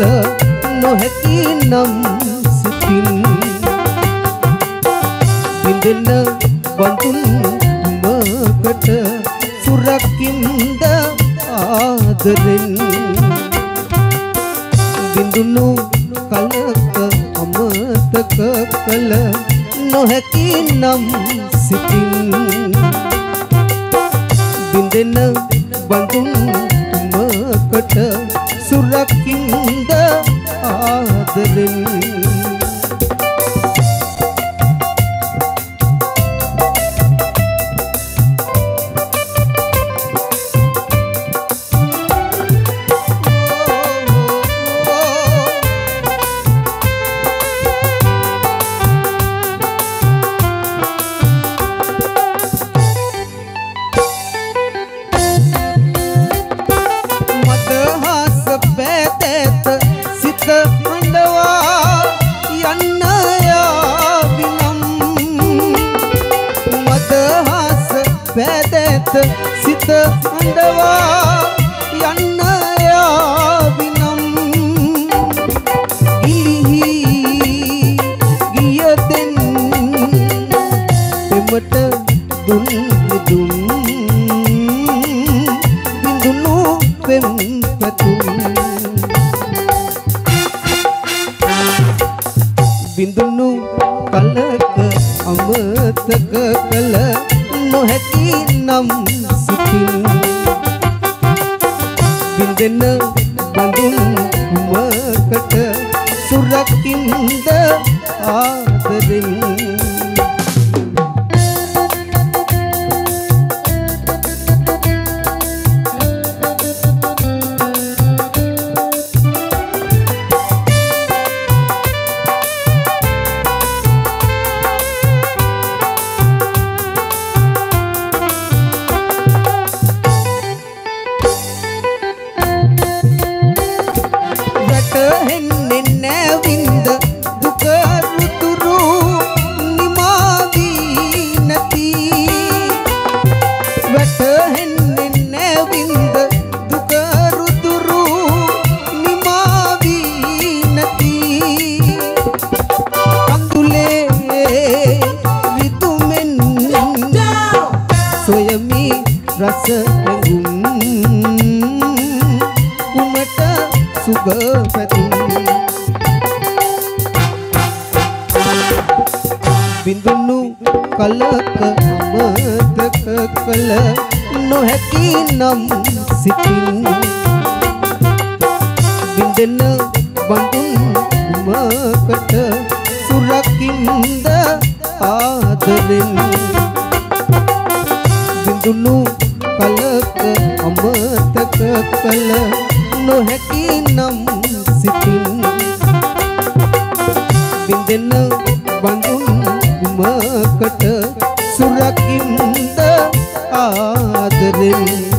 කළ නොහැකි නම් සිතින් විඳෙන බඳුන් මකට සුරකින්ද ආදරෙන් බිඳුණු කලක අමතක කළ නොහැකි නම් සිතින් බිඳෙන බඳුන් මකට සුරකින්ද ආදරෙන් මදහස පැතැත සිත හඬවා යන්න යාවිනම් ඉලිහි ගියතෙන් එමට දුන් දුන් බිඳුණු පෙම් පැතුම්. බිඳුණු කලක අමතක කළ නොහැකි නම් සිතින් බිඳෙන බඳුන් මකට සුරකින්ද ආදරෙන් රස හැඟුම් කුමට සුබ පැතුම්. බිඳුණු කලක අමතක කළ නොහැකි නම් සිතින්. බිඳෙන බඳුන් මකට සුරකින්ද ආදරෙන්. බිඳුණු කලක අමතක කළ නොහැකි නම් සිතින් බිඳෙන බඳුන් මකට සුරකින්ද ආදරෙන්